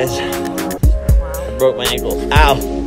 Guys, I broke my ankle. Ow.